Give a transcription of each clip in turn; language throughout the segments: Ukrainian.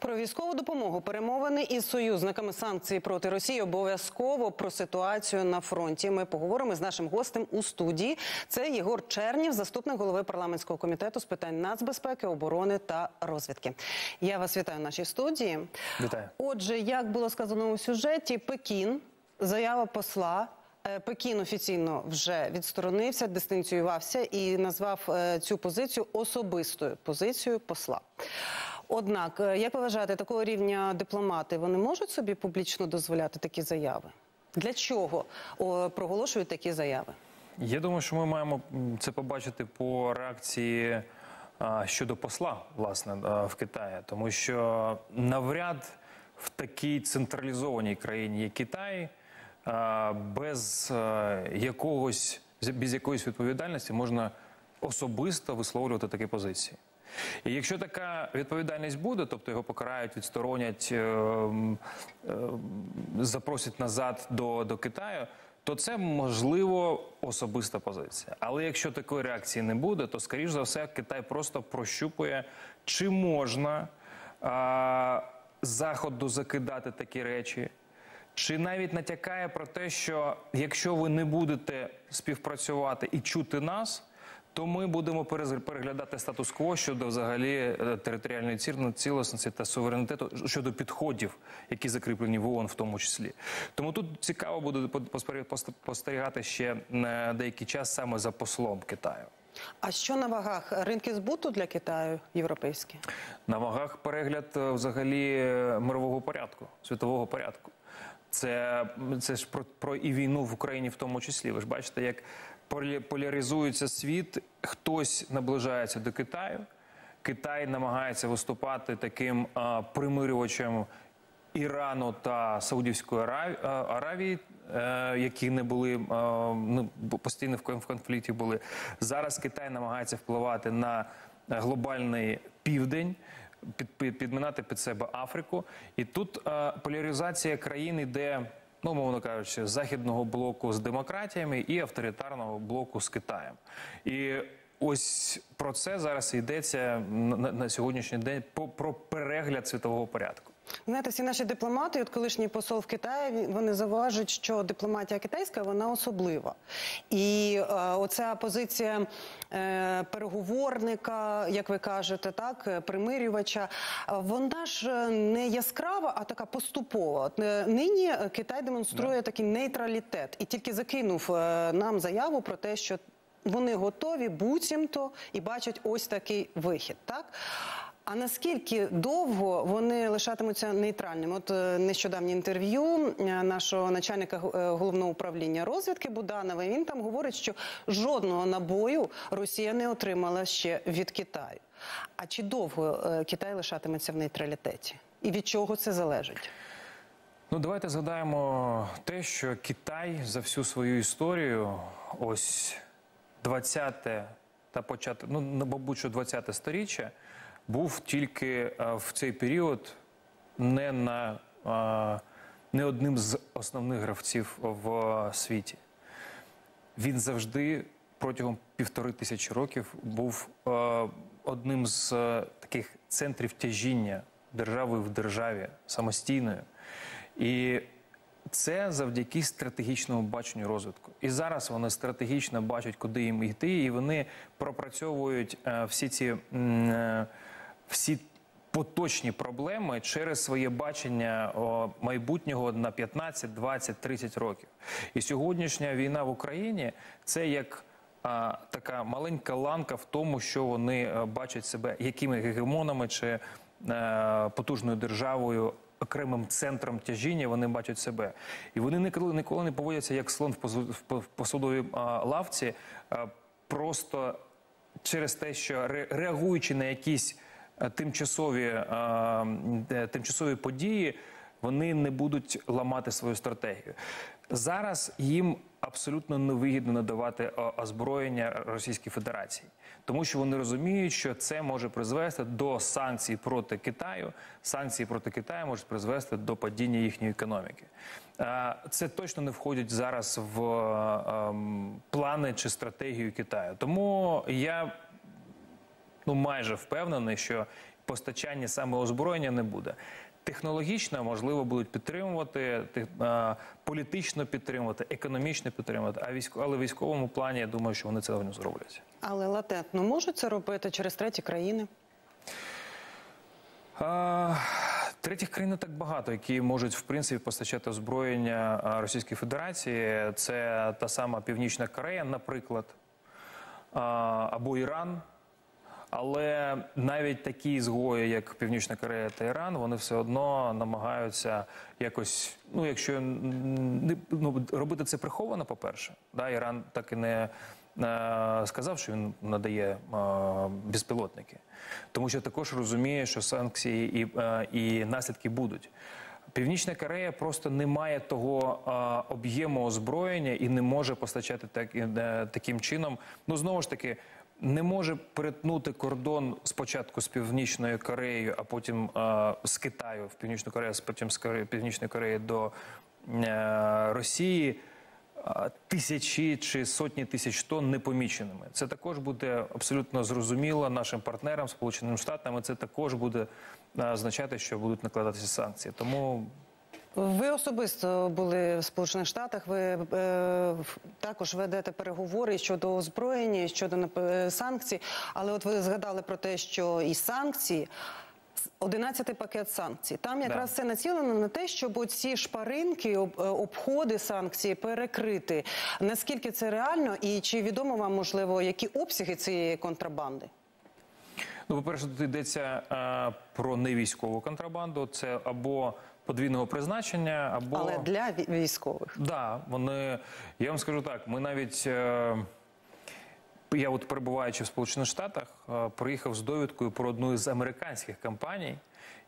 Про військову допомогу перемовини із союзниками санкцій проти Росії обов'язково про ситуацію на фронті. Ми поговоримо з нашим гостем у студії. Це Єгор Чернів, заступник голови парламентського комітету з питань нацбезпеки, оборони та розвідки. Я вас вітаю в нашій студії. Вітаю. Отже, як було сказано у сюжеті, Пекін, заява посла. Е, Пекін офіційно вже відсторонився, дистанціювався і назвав е, цю позицію особистою позицією посла. Однак, е, як вважаєте, такого рівня дипломати вони можуть собі публічно дозволяти такі заяви? Для чого проголошують такі заяви? Я думаю, що ми маємо це побачити по реакції щодо посла власне в Китаї, тому що навряд в такій централізованій країні, як Китай, без якогось без якоїсь відповідальності можна особисто висловлювати такі позиції. І якщо така відповідальність буде, тобто його покарають, відсторонять, е, е, запросять назад до, до Китаю, то це можливо особиста позиція. Але якщо такої реакції не буде, то скоріш за все Китай просто прощупує, чи можна а, заходу закидати такі речі. Чи навіть натякає про те, що якщо ви не будете співпрацювати і чути нас, то ми будемо переглядати статус-кво щодо взагалі е, територіальної ціл- цілісності та суверенітету щодо підходів, які закріплені в ООН в тому числі. Тому тут цікаво буде по- спостерігати ще на деякий час саме за послом Китаю. А що на вагах ринки збуту для Китаю європейські? На вагах перегляд е, взагалі е, мирового порядку, світового порядку. Це, це ж про, про і війну в Україні в тому числі. Ви ж бачите, як поляризується світ, хтось наближається до Китаю. Китай намагається виступати таким а, примирювачем Ірану та Саудівської Аравії, Аравії, е, які не були е, ну, постійно в конфлікті були. Зараз Китай намагається впливати на глобальний південь. Під, під, підминати під себе Африку, і тут е, поляризація країн іде, ну мовно кажучи, з західного блоку з демократіями і авторитарного блоку з Китаєм. І ось про це зараз йдеться на, на- сьогоднішній день по, про перегляд світового порядку. Знаєте, всі наші дипломати, от колишній посол в Китаї, вони зауважують, що дипломатія китайська вона особлива. І е, оця позиція е, переговорника, як ви кажете, так е, примирювача, е, вона ж е, не яскрава, а така поступова. Нині Китай демонструє такий нейтралітет і тільки закинув нам заяву про те, що вони готові буцімто і бачать ось такий вихід. Так а наскільки довго вони лишатимуться нейтральними? От е, нещодавнє інтерв'ю е, нашого начальника е, головного управління розвідки Буданова. Він там говорить, що жодного набою Росія не отримала ще від Китаю. А чи довго Китай лишатиметься в нейтралітеті? І від чого це залежить? Ну, давайте згадаємо те, що Китай за всю свою історію, ось 20-те та почати, ну, ну, мабуть, що 20-те сторіччя, був тільки е, в цей період не на е, не одним з основних гравців в світі. Він завжди протягом півтори тисячі років був е, одним з таких центрів тяжіння держави в державі самостійною. І це завдяки стратегічному баченню розвитку. І зараз вони стратегічно бачать, куди їм йти, і вони пропрацьовують всі ці всі поточні проблеми через своє бачення майбутнього на 15, 20, 30 років. І сьогоднішня війна в Україні це як така маленька ланка в тому, що вони е, бачать себе якими гегемонами чи е, потужною державою. Окремим центром тяжіння вони бачать себе, і вони ніколи ніколи не поводяться як слон в посудовій а, лавці, просто через те, що ре- реагуючи на якісь е, тимчасові, е, е, тимчасові події, вони не будуть ламати свою стратегію. Зараз їм абсолютно невигідно надавати озброєння Російській Федерації, тому що вони розуміють, що це може призвести до санкцій проти Китаю. Санкції проти Китаю можуть призвести до падіння їхньої економіки. Е, Це точно не входить зараз в е, ем, плани чи стратегію Китаю. Тому я ну майже впевнений, що постачання саме озброєння не буде. Технологічно, можливо, будуть підтримувати, політично підтримувати, економічно підтримувати, а військо, але в військовому плані я думаю, що вони цього не зроблять. Але латентно можуть це робити через треті країни. А, Третіх країн не так багато, які можуть в принципі постачати озброєння Російської Федерації. Це та сама Північна Корея, наприклад, або Іран. Але навіть такі ізгої, як Північна Корея та Іран, вони все одно намагаються якось, ну якщо ну, робити це приховано, по-перше, да, Іран так і не е, сказав, що він надає е, безпілотники, тому що також розуміє, що санкції і, е, і наслідки будуть. Північна Корея просто не має того об'єму озброєння і не може постачати так, е, таким чином. Ну знову ж таки, не може перетнути кордон спочатку з Північною Кореєю, а потім е, з Китаю в Північну Корею, а потім з Кореї, Північної Кореї до е, Росії. е, Тисячі чи сотні тисяч тонн непоміченими. Це також буде абсолютно зрозуміло нашим партнерам, Сполученим Штатам. і Це також буде е, означати, що будуть накладатися санкції. Тому Ви особисто були в Сполучених Штатах. Ви е, також ведете переговори щодо озброєння, щодо нап- санкцій. Але от ви згадали про те, що і санкції. 11 пакет санкцій. Там якраз Да. все націлено на те, щоб ці шпаринки, е, обходи санкцій перекрити. Наскільки це реально, і чи відомо вам можливо які обсяги цієї контрабанди? Ну, по-перше, тут йдеться е, про невійськову контрабанду. Це або подвійного призначення, або Але для ві- військових. да, вони. Я вам скажу так, ми навіть. Е, я от перебуваючи в Сполучених Штатах, е, приїхав з довідкою про одну із американських компаній,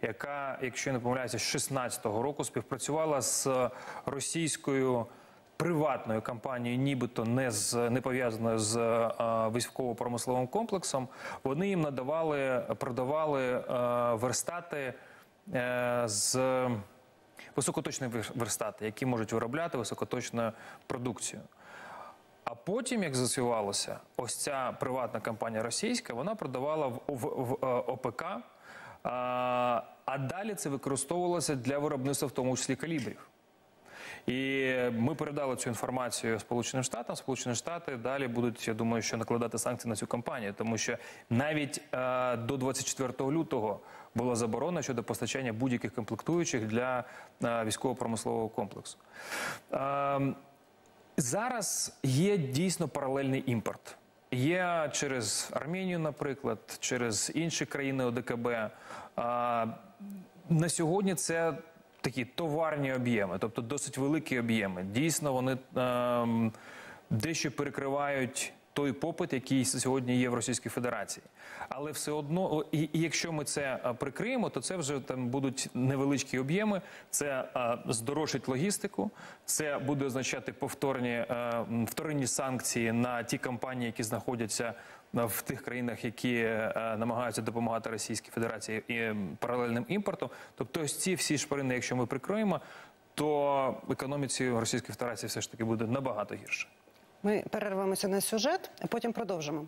яка, якщо я не помиляюся, з 16-го року співпрацювала з російською приватною компанією, нібито не з не пов'язаною з е, військово-промисловим комплексом. Вони їм надавали, продавали верстати з високоточні верстати, які можуть виробляти високоточну продукцію. А потім, як з'ясувалося, ось ця приватна компанія російська, вона продавала в, в, в е, ОПК, а, а далі це використовувалося для виробництва, в тому числі калібрів. І ми передали цю інформацію Сполученим Штатам. Сполучені Штати далі будуть, я думаю, що накладати санкції на цю компанію, тому що навіть е, до 24 лютого була заборона щодо постачання будь-яких комплектуючих для е, військово-промислового комплексу. Е, Зараз є дійсно паралельний імпорт. Є через Арменію, наприклад, через інші країни ОДКБ. А, на сьогодні це такі товарні об'єми, тобто досить великі об'єми. Дійсно, вони ем, дещо перекривають той попит, який сьогодні є в Російській Федерації. Але все одно, і, і якщо ми це е, прикриємо, то це вже там будуть невеличкі об'єми. Це е, здорожчить логістику, це буде означати повторні е, м, вторинні санкції на ті компанії, які знаходяться е, в тих країнах, які е, намагаються допомагати Російській Федерації і паралельним імпортом. Тобто, ось ці всі шпарини, якщо ми прикриємо, то економіці Російської Федерації все ж таки буде набагато гірше. Ми перервемося на сюжет, а потім продовжимо.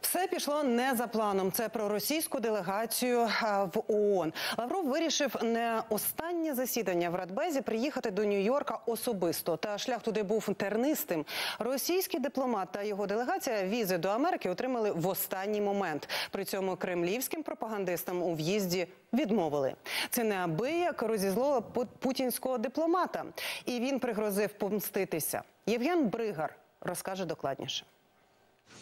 Все пішло не за планом. Це про російську делегацію в ООН. Лавров вирішив не останнє засідання в Радбезі приїхати до Нью-Йорка особисто. Та шлях туди був тернистим. Російський дипломат та його делегація візи до Америки отримали в останній момент. При цьому кремлівським пропагандистам у в'їзді відмовили. Це неабияк розізлило пу- путінського дипломата, і він пригрозив помститися. Євген Бригар розкаже докладніше.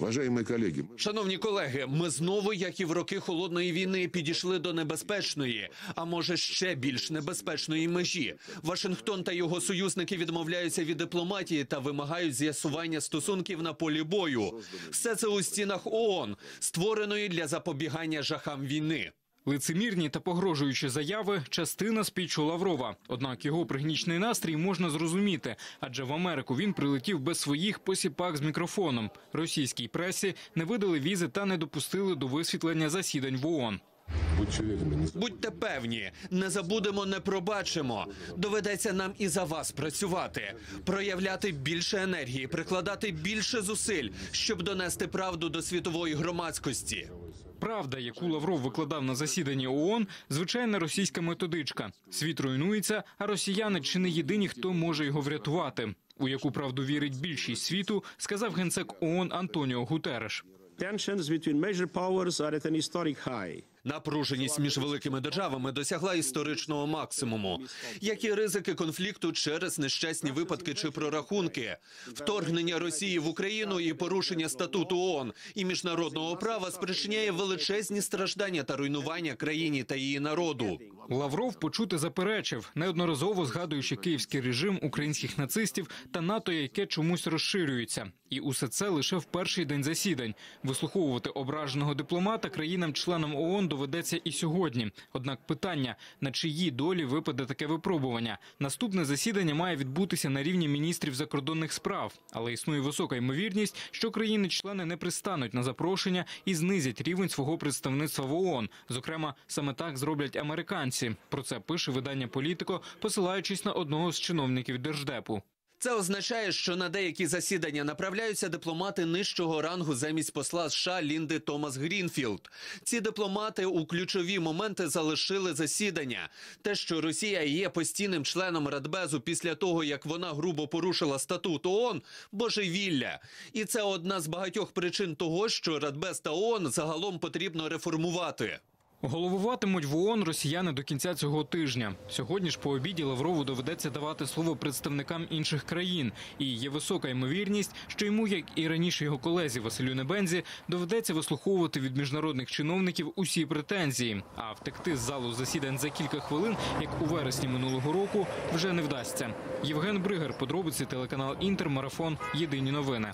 Уважаемые коллеги, мы Шановні колеги, ми знову, як і в роки холодної війни, підійшли до небезпечної, а може ще більш небезпечної межі. Вашингтон та його союзники відмовляються від дипломатії та вимагають з'ясування стосунків на полі бою. Все це у стінах ООН, створеної для запобігання жахам війни. Лицемірні та погрожуючі заяви частина спічу Лаврова. Однак його пригнічний настрій можна зрозуміти, адже в Америку він прилетів без своїх посіпак з мікрофоном. Російській пресі не видали візи та не допустили до висвітлення засідань в ООН. будьте Будьте певні, не забудемо, не пробачимо. Доведеться нам і за вас працювати, проявляти більше енергії, прикладати більше зусиль, щоб донести правду до світової громадськості. Правда, яку Лавров викладав на засіданні ООН, звичайна російська методичка. Світ руйнується, а росіяни чи не єдині, хто може його врятувати. У яку правду вірить більшість світу, сказав генсек ООН Антоніо Гутереш. Напруженість між великими державами досягла історичного максимуму. Які ризики конфлікту через нещасні випадки чи прорахунки, вторгнення Росії в Україну і порушення статуту ООН і міжнародного права спричиняє величезні страждання та руйнування країні та її народу. Лавров почути заперечив, неодноразово згадуючи київський режим українських нацистів та НАТО, яке чомусь розширюється, і усе це лише в перший день засідань. Вислуховувати ображеного дипломата країнам-членам ООН доведеться і сьогодні. Однак питання на чиї долі випаде таке випробування. Наступне засідання має відбутися на рівні міністрів закордонних справ, але існує висока ймовірність, що країни-члени не пристануть на запрошення і знизять рівень свого представництва в ООН. Зокрема, саме так зроблять американці. Про це пише видання Політико, посилаючись на одного з чиновників держдепу. Це означає, що на деякі засідання направляються дипломати нижчого рангу замість посла США Лінди Томас Грінфілд. Ці дипломати у ключові моменти залишили засідання. Те, що Росія є постійним членом Радбезу після того, як вона грубо порушила статут ООН, божевілля. І це одна з багатьох причин того, що Радбез та ООН загалом потрібно реформувати. Головуватимуть в ООН росіяни до кінця цього тижня. Сьогодні ж по обіді Лаврову доведеться давати слово представникам інших країн. І є висока ймовірність, що йому, як і раніше його колезі Василю Небензі, доведеться вислуховувати від міжнародних чиновників усі претензії. А втекти з залу засідань за кілька хвилин, як у вересні минулого року, вже не вдасться. Євген Бригер, подробиці телеканал Інтер, марафон. Єдині новини.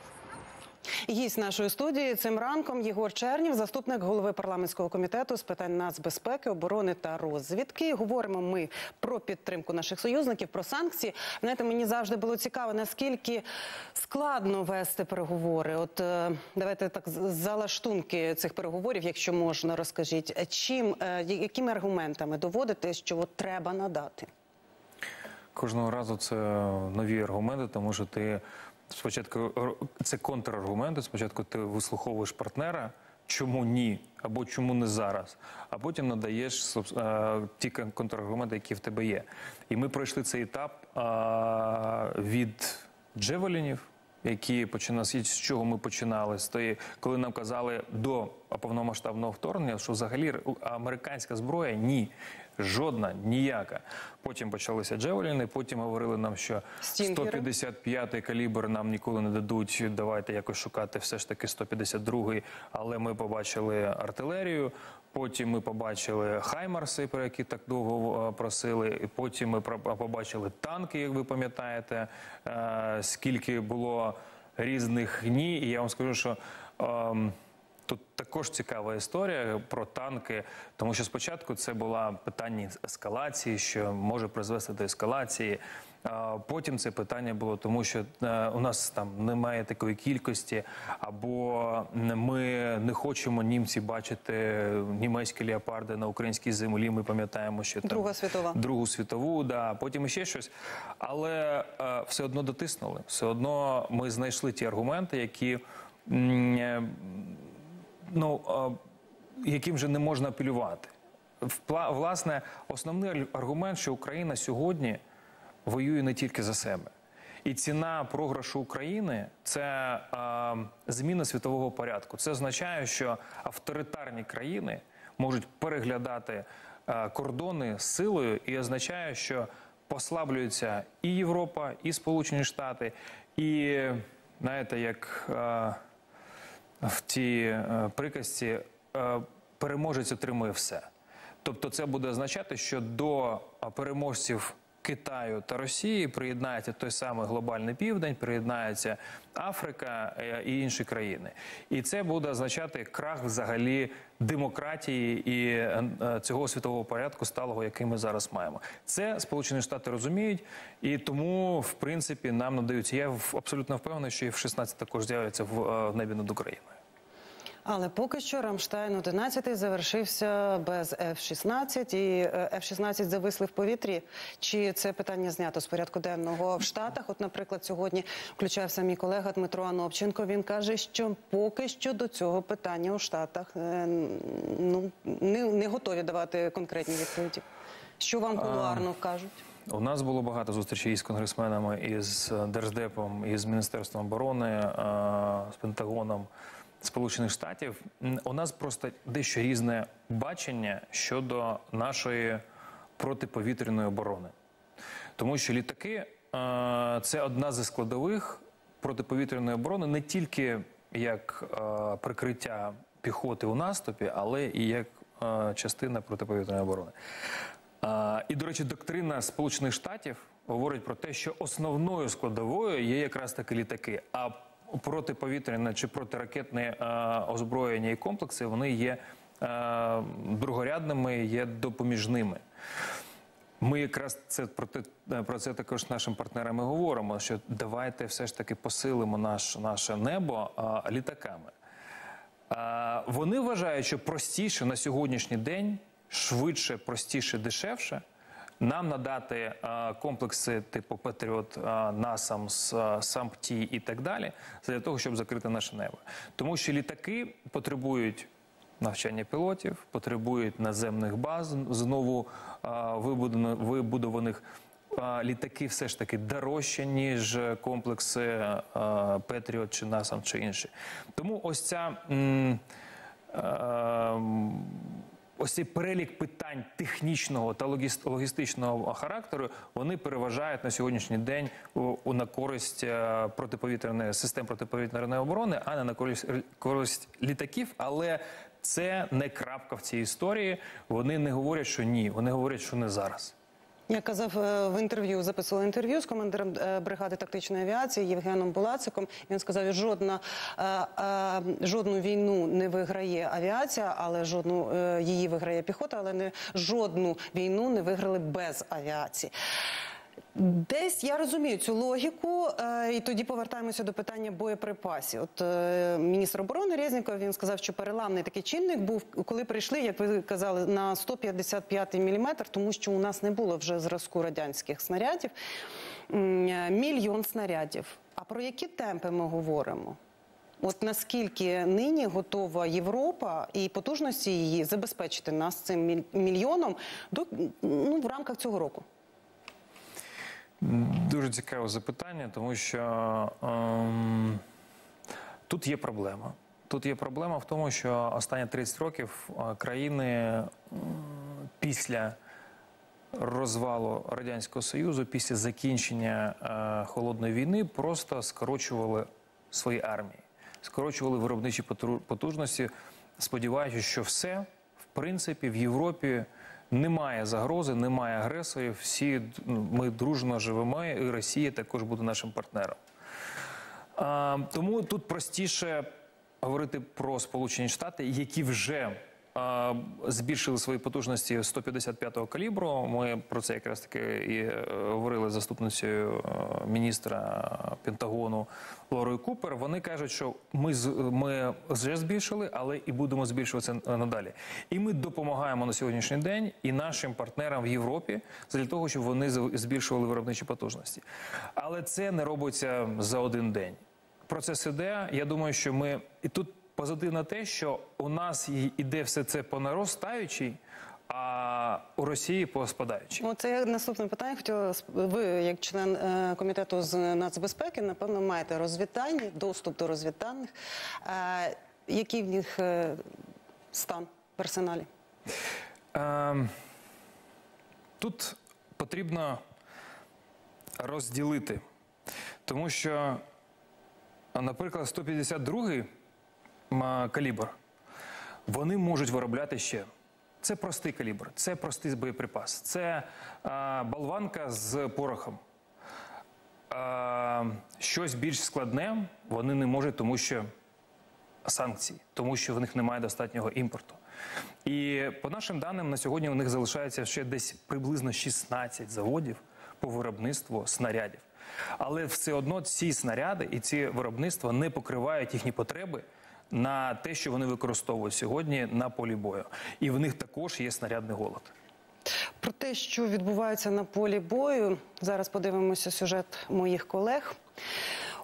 Гість нашої студії цим ранком Єгор Чернів, заступник голови парламентського комітету з питань нацбезпеки, оборони та розвідки. Говоримо ми про підтримку наших союзників, про санкції. Знаєте, мені завжди було цікаво, наскільки складно вести переговори. От е, давайте так залаштунки цих переговорів, якщо можна, розкажіть. Чим е, якими аргументами доводите, що от треба надати? Кожного разу це нові аргументи, тому що ти спочатку це контраргументи. Спочатку ти вислуховуєш партнера, чому ні, або чому не зараз, а потім надаєш собс- е, ті кон- контраргументи, які в тебе є. І ми пройшли цей етап від джевелінів. Які починали з чого ми починали? З тої, коли нам казали до повномасштабного вторгнення, що взагалі американська зброя ні, жодна, ніяка. Потім почалися джевеліни, потім говорили нам, що Стінгери. 155-й калібр нам ніколи не дадуть. Давайте якось шукати все ж таки 152-й, але ми побачили артилерію. Потім ми побачили хаймарси, про які так довго е, просили. І потім ми побачили танки, як ви пам'ятаєте, е, скільки було різних ні. І я вам скажу, що. Тут також цікава історія про танки, тому що спочатку це була питання ескалації, що може призвести до ескалації. Потім це питання було тому, що е, у нас там немає такої кількості, або ми не хочемо німці бачити німецькі леопарди на українській землі. Ми пам'ятаємо, що там Друга світова. Другу світову, да, потім ще щось. Але е, все одно дотиснули. Все одно ми знайшли ті аргументи, які. Ну, яким же не можна апелювати. Власне, основний ар- аргумент, що Україна сьогодні воює не тільки за себе. І ціна програшу України це е, зміна світового порядку. Це означає, що авторитарні країни можуть переглядати е, кордони силою, і означає, що послаблюється і Європа, і Сполучені Штати, і знаєте, як. Е, в тій е, приказці е, переможець отримує все. Тобто, це буде означати, що до е, переможців Китаю та Росії приєднається той самий глобальний південь, приєднається Африка і інші країни. І це буде означати крах взагалі демократії і цього світового порядку сталого, який ми зараз маємо. Це Сполучені Штати розуміють, і тому, в принципі, нам надаються. Я абсолютно впевнений, що і в 16 також з'являться в небі над Україною. Але поки що Рамштайн 11 завершився без F-16 і е, F-16 зависли в повітрі. Чи це питання знято з порядку денного в Штатах? От, наприклад, сьогодні включався мій колега Дмитро Анопченко. Він каже, що поки що до цього питання у Штатах е, ну не, не готові давати конкретні відповіді. Що вам кулуарно кажуть? У нас було багато зустрічей із конгресменами, із е, Держдепом, із Міністерством оборони, з Пентагоном Сполучених Штатів. У нас просто дещо різне бачення щодо нашої протиповітряної оборони. Тому що літаки е, це одна зі складових протиповітряної оборони не тільки як е, прикриття піхоти у наступі, але і як е, частина протиповітряної оборони. І, до речі, доктрина Сполучених Штатів говорить про те, що основною складовою є якраз таки літаки. А протиповітряне чи протиракетне е, озброєння і комплекси вони є е, другорядними, є допоміжними. Ми якраз це про те про це також з нашими партнерами говоримо. Що давайте все ж таки посилимо наш, наше небо а, літаками. А, вони вважають, що простіше на сьогоднішній день, швидше, простіше, дешевше. Нам надати а, комплекси типу Патріот, а, Насамс, Сампті і так далі, для того, щоб закрити наше небо. Тому що літаки потребують навчання пілотів, потребують наземних баз знову а, вибудованих. А, Літаки все ж таки дорожче, ніж комплекси а, Петріот чи Насам чи інші. Тому ось ця. м, е, Ось цей перелік питань технічного та логіс- логістичного характеру вони переважають на сьогоднішній день у- на користь е, протиповітряної систем протиповітряної оборони, а не на користь, користь літаків. Але це не крапка в цій історії. Вони не говорять, що ні, вони говорять, що не зараз. Я казав е, в інтерв'ю, записувала інтерв'ю з командиром е, бригади тактичної авіації Євгеном Булациком. Він сказав, що жодна е, жодну війну не виграє авіація, але жодну її виграє піхота, але не жодну війну не виграли без авіації. Десь я розумію цю логіку, е, і тоді повертаємося до питання боєприпасів. От е, міністр оборони Резніков він сказав, що переламний такий чинник був, коли прийшли, як ви казали, на 155 міліметр, тому що у нас не було вже зразку радянських снарядів. Е, Мільйон снарядів. А про які темпи ми говоримо? От наскільки нині готова Європа і потужності її забезпечити нас цим мільйоном до ну в рамках цього року? Дуже цікаве запитання, тому що ем, тут є проблема. Тут є проблема в тому, що останні 30 років е, країни після розвалу Радянського Союзу, після закінчення е, холодної війни, просто скорочували свої армії, скорочували виробничі потужності, сподіваючись, що все, в принципі, в Європі немає загрози, немає агресорів. Всі ну, ми дружно живемо, і Росія також буде нашим партнером. Тому тут простіше говорити про Сполучені Штати, які вже збільшили свої потужності 155-го калібру. Ми про це якраз таки і е, говорили з заступницею е, міністра Пентагону Лорою Купер. Вони кажуть, що ми ми вже збільшили, але і будемо збільшуватися надалі. І ми допомагаємо на сьогоднішній день і нашим партнерам в Європі для того, щоб вони збільшували виробничі потужності. Але це не робиться за один день процес іде. Я думаю, що ми і тут позитивно те, що у нас іде все це по наростаючій, а у Росії по спадаючій. Оце наступне питання. Хотіла ви, як член е, комітету з нацбезпеки, напевно, маєте розвітання, доступ до розвітальних. Е, який в них е, стан в арсеналі? Ем, тут потрібно розділити, тому що, наприклад, 152-й м, калібр, вони можуть виробляти ще. Це простий калібр, це простий боєприпас, це а, болванка з порохом. А, щось більш складне вони не можуть, тому що санкцій, тому що в них немає достатнього імпорту. І по нашим даним, на сьогодні у них залишається ще десь приблизно 16 заводів по виробництву снарядів. Але все одно ці снаряди і ці виробництва не покривають їхні потреби на те, що вони використовують сьогодні на полі бою. І в них також є снарядний голод. Про те, що відбувається на полі бою, зараз подивимося сюжет моїх колег.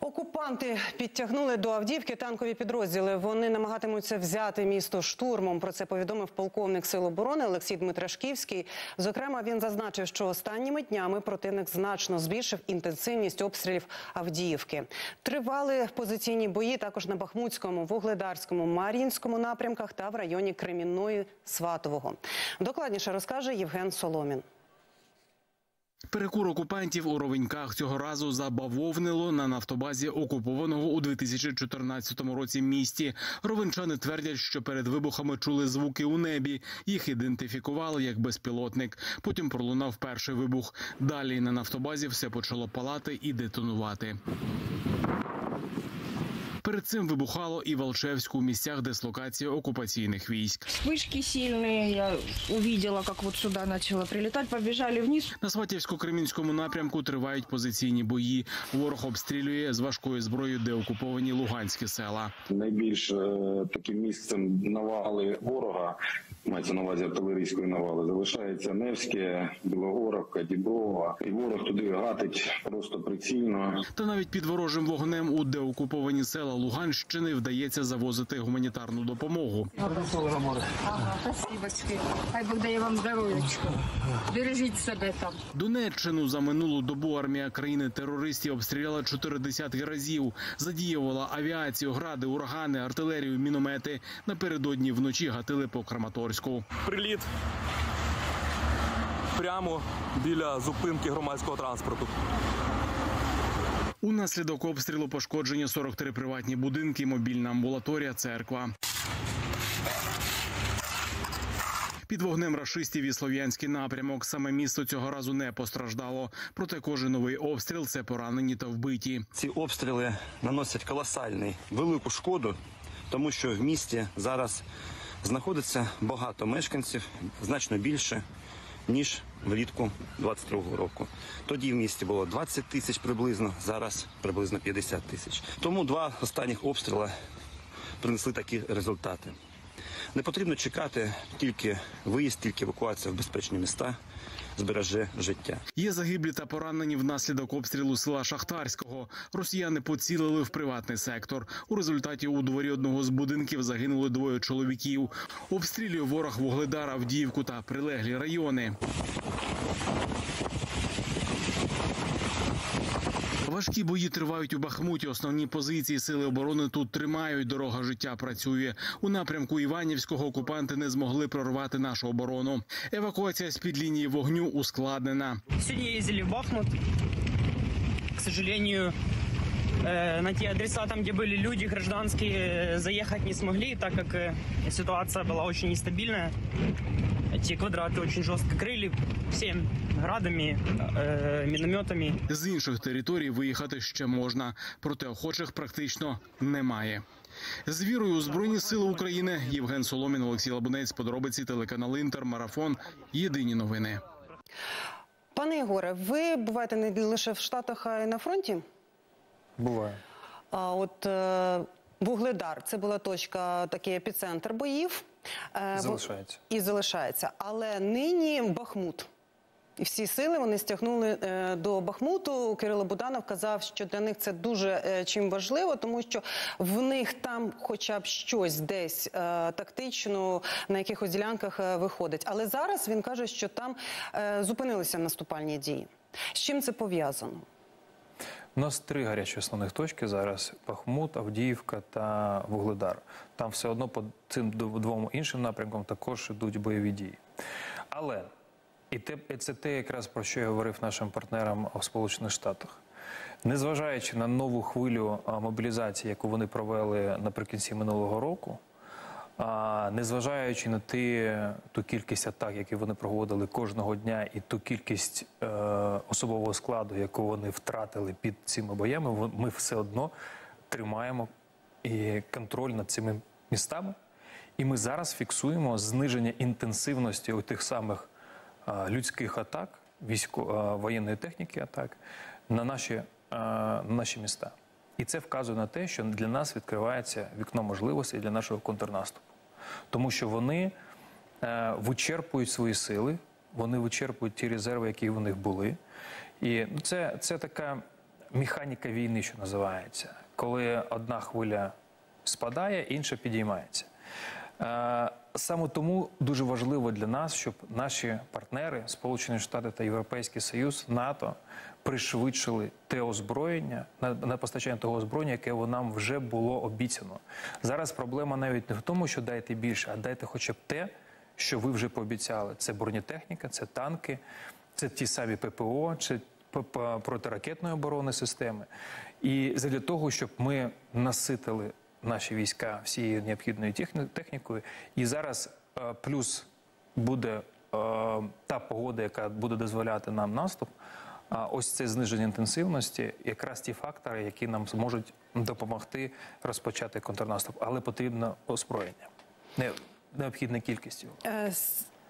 Окупанти підтягнули до Авдіївки танкові підрозділи. Вони намагатимуться взяти місто штурмом. Про це повідомив полковник Сил оборони Олексій Дмитрашківський. Зокрема, він зазначив, що останніми днями противник значно збільшив інтенсивність обстрілів Авдіївки. Тривали позиційні бої також на Бахмутському, Вугледарському, Мар'їнському напрямках та в районі Кремінної Сватового. Докладніше розкаже Євген Соломін. Перекур окупантів у Ровеньках цього разу забавовнило на нафтобазі окупованого у 2014 році місті. Ровенчани твердять, що перед вибухами чули звуки у небі. Їх ідентифікували як безпілотник. Потім пролунав перший вибух. Далі на нафтобазі все почало палати і детонувати. Перед цим вибухало і в Алчевську у місцях дислокації окупаційних військ. Вспышки сильные, я увидела, как вот сюда начало прилетать, побежали вниз. На Сватівсько-Кремінському напрямку тривають позиційні бої. Ворог обстрілює з важкої зброї деокуповані луганські села. найбільш е, таким місцем навали ворога, мається на увазі артилерійської навали, залишається Невське, Білогоровка, Діброва. І ворог туди гатить просто прицільно. Та навіть під ворожим вогнем у деокуповані села Луганщини вдається завозити гуманітарну допомогу. Ага, спасибо. Хай Бог дає вам здоров'ячко. Бережіть себе там. Донеччину за минулу добу армія країни терористів обстріляла чотири десятки разів. Задіювала авіацію, гради, урагани, артилерію, міномети. Напередодні вночі гатили по Краматорську. приліт прямо біля зупинки громадського транспорту. Унаслідок обстрілу пошкоджені 43 приватні будинки, мобільна амбулаторія, церква. Під вогнем рашистів і слов'янський напрямок саме місто цього разу не постраждало. Проте кожен новий обстріл це поранені та вбиті. Ці обстріли наносять колосальний велику шкоду, тому що в місті зараз знаходиться багато мешканців, значно більше ніж влітку 22-го року. Тоді в місті було 20 тисяч приблизно, зараз приблизно 50 тисяч. Тому два останніх обстріли принесли такі результати. Не потрібно чекати тільки виїзд, тільки евакуація в безпечні міста збереже життя. Є загиблі та поранені внаслідок обстрілу села Шахтарського. Росіяни поцілили в приватний сектор. У результаті у дворі одного з будинків загинули двоє чоловіків. Обстрілює ворог Вугледара, Авдіївку та прилеглі райони. Важкі бої тривають у Бахмуті. Основні позиції сили оборони тут тримають. Дорога життя працює. У напрямку Іванівського окупанти не змогли прорвати нашу оборону. Евакуація з під лінії вогню ускладнена. Сьогодні їздили в Бахмут. К сожалению, на те адреса, там, где были люди гражданские, э, заехать не смогли, так как э, ситуация была очень нестабильная. Эти квадраты очень жестко крыли всем градами, э, минометами. З інших територій виїхати ще можна, проте охочих практично немає. З вірою у збройні сили України Євген Соломін, Олексій Лабунець, подробиці телеканал Інтер, марафон. Єдині новини. Пане Ігоре, ви буваєте не лише в Штатах, а й на фронті. Буває. А от е, Вугледар це була точка, такий епіцентр боїв. Е, Залишається. І залишається. Але нині Бахмут. І всі сили вони стягнули е, до Бахмуту. Кирило Буданов казав, що для них це дуже е, чим важливо, тому що в них там, хоча б щось десь е, тактично на якихось ділянках е, виходить. Але зараз він каже, що там е, зупинилися наступальні дії. З чим це пов'язано? У нас три гарячі основних точки зараз: Бахмут, Авдіївка та Вугледар. Там все одно по цим двом іншим напрямкам також йдуть бойові дії. Але і те, це те, якраз про що я говорив нашим партнерам в Сполучених Штатах. Незважаючи на нову хвилю мобілізації, яку вони провели наприкінці минулого року, а, незважаючи на ті, ту кількість атак, які вони проводили кожного дня, і ту кількість е, особового складу, яку вони втратили під цими боями, ми все одно тримаємо і контроль над цими містами. І ми зараз фіксуємо зниження інтенсивності у тих самих е, людських атак, військо, е, воєнної техніки атак на наші, е, на наші міста. І це вказує на те, що для нас відкривається вікно можливостей для нашого контрнаступу. Тому що вони е, вичерпують свої сили, вони вичерпують ті резерви, які в них були. І ну, це, це така механіка війни, що називається, коли одна хвиля спадає, інша підіймається. Е, Саме тому дуже важливо для нас, щоб наші партнери, Сполучені Штати та Європейський Союз, НАТО, пришвидшили те озброєння на, на постачання того озброєння, яке нам вже було обіцяно. Зараз проблема навіть не в тому, що дайте більше, а дайте хоча б те, що ви вже пообіцяли. Це бронетехніка, це танки, це ті самі ППО, п- протиракетної оборони системи. І для того, щоб ми наситили наші війська всією необхідною технікою, і зараз е, плюс буде е, та погода, яка буде дозволяти нам наступ. Ось це зниження інтенсивності, якраз ті фактори, які нам зможуть допомогти розпочати контрнаступ, але потрібно озброєння, не необхідна кількість. Е,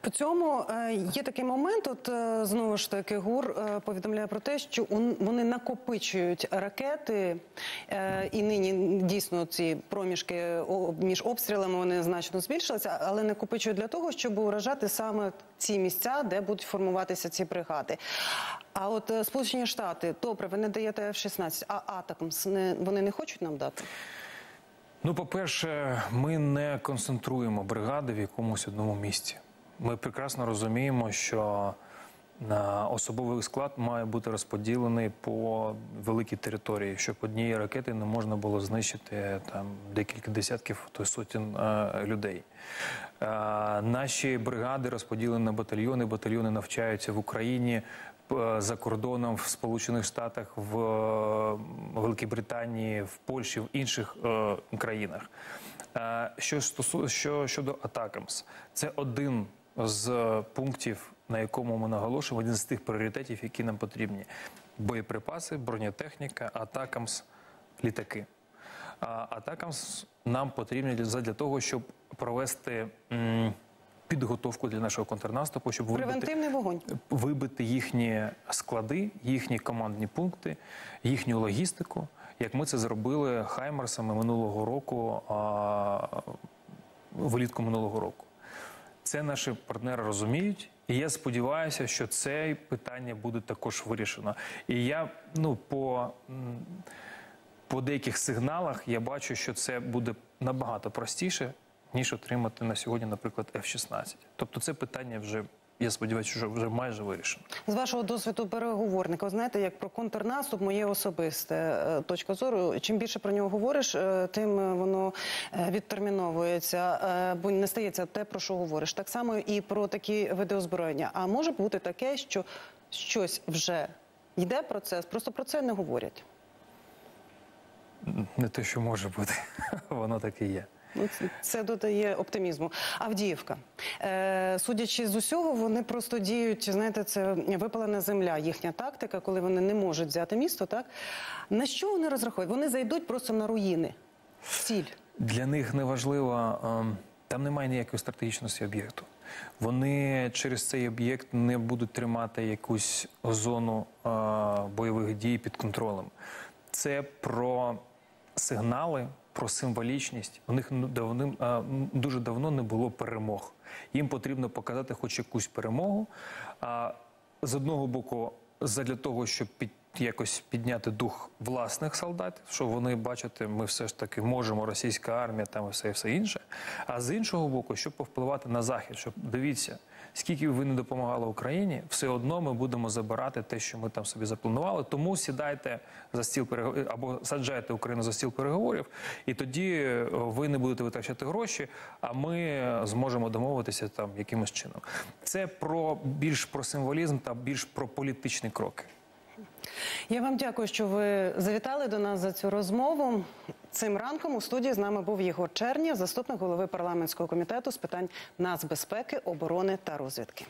По цьому е, є такий момент. От е, знову ж таки ГУР е, повідомляє про те, що он- вони накопичують ракети, і нині дійсно ці проміжки між обстрілами вони значно збільшилися, але накопичують для того, щоб уражати саме ці місця, де будуть формуватися ці бригади. А от Сполучені Штати, добре, ви не даєте F-16, а Атакамс вони не хочуть нам дати. Ну, по-перше, ми не концентруємо бригади в якомусь одному місці. Ми прекрасно розуміємо, що особовий склад має бути розподілений по великій території, щоб однієї ракети не можна було знищити там декілька десятків то сотень е, людей. Е, наші бригади розподілені на батальйони. Батальйони навчаються в Україні. За кордоном в Сполучених Штатах, в е, Великій Британії, в Польщі, в інших е, країнах. Е, Що стосу, що щодо Атакамс, це один з пунктів, на якому ми наголошуємо, один з тих пріоритетів, які нам потрібні: боєприпаси, бронетехніка, Атакамс, літаки. А Атакамс нам потрібні для, для того, щоб провести підготовку для нашого контрнаступу, щоб вибити, вогонь. вибити їхні склади, їхні командні пункти, їхню логістику, як ми це зробили Хаймерсами минулого року, а, влітку минулого року. Це наші партнери розуміють, і я сподіваюся, що це питання буде також вирішено. І я ну по, по деяких сигналах я бачу, що це буде набагато простіше, ніж отримати на сьогодні, наприклад, F-16. Тобто, це питання вже я сподіваюся, що вже майже вирішено. З вашого досвіду переговорника, ви знаєте, як про контрнаступ, моє особисте е, точка зору. Чим більше про нього говориш, е, тим е, воно відтерміновується, бо не стається те, про що говориш. Так само і про такі види озброєння. А може бути таке, що щось вже йде процес, просто про це не говорять. Не те, що може бути, воно так і є. Ну, це- це додає оптимізму. Авдіївка. Е, судячи з усього, вони просто діють, знаєте, це випалена земля, їхня тактика, коли вони не можуть взяти місто. Так на що вони розраховують? Вони зайдуть просто на руїни. Ціль. Для них не важливо, ем, там немає ніякої стратегічності об'єкту. Вони через цей об'єкт не будуть тримати якусь зону е, бойових дій під контролем. Це про сигнали, про символічність. У них давним дуже давно не було перемог. Їм потрібно показати хоч якусь перемогу. А з одного боку, задля того, щоб під якось підняти дух власних солдатів, що вони бачите, ми все ж таки можемо, російська армія там і все, і все інше. А з іншого боку, щоб повпливати на захід, щоб дивіться, скільки б ви не допомагали Україні, все одно ми будемо забирати те, що ми там собі запланували. Тому сідайте за стіл переговорів або саджайте Україну за стіл переговорів, і тоді е, ви не будете витрачати гроші, а ми зможемо домовитися там якимось чином. Це про більш про символізм та більш про політичні кроки. Я вам дякую, що ви завітали до нас за цю розмову. Цим ранком у студії з нами був Єгор Чернєв, заступник голови парламентського комітету з питань нацбезпеки, оборони та розвідки.